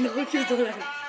農協どうなる